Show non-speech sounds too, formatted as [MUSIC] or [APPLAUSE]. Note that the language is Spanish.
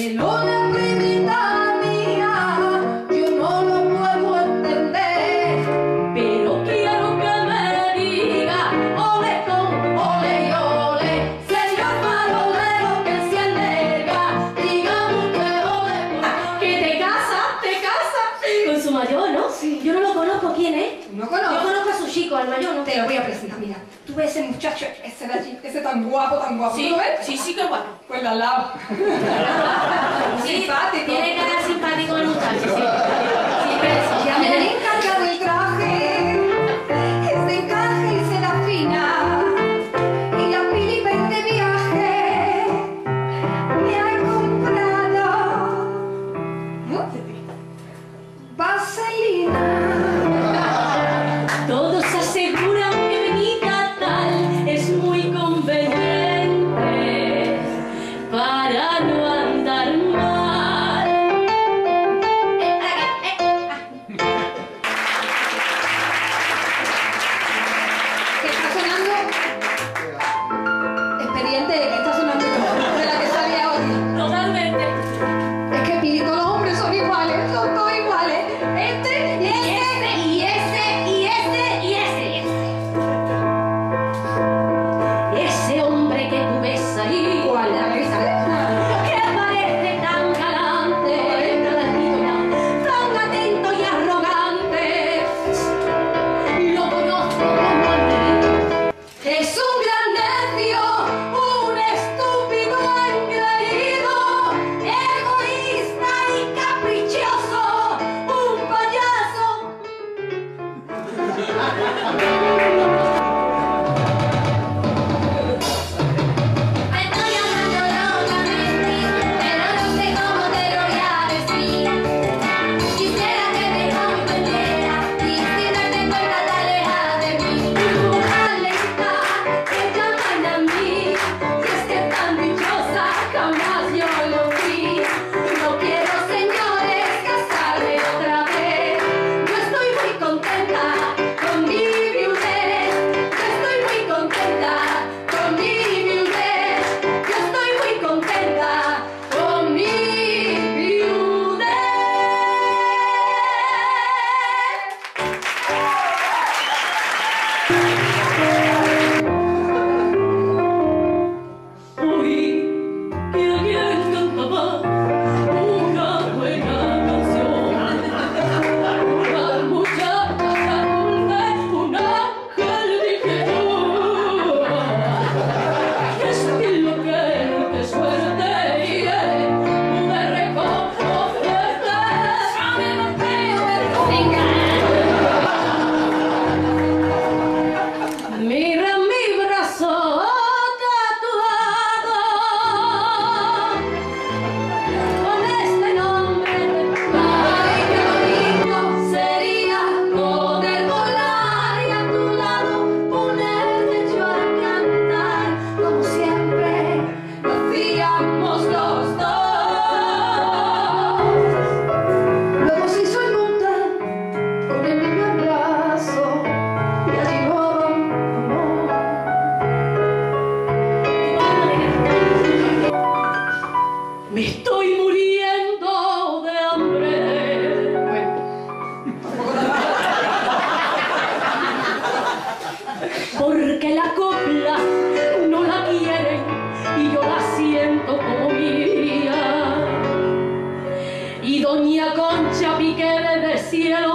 Hello yo no te lo voy a presentar. Mira, tú ves ese muchacho, ese de allí, ese tan guapo, tan guapo. Sí, ¿Lo ves? sí, sí, qué guapo. Pues la lava. [LAUGHS] sí, simpático. tiene cara simpático el muchacho, sí. Yeah.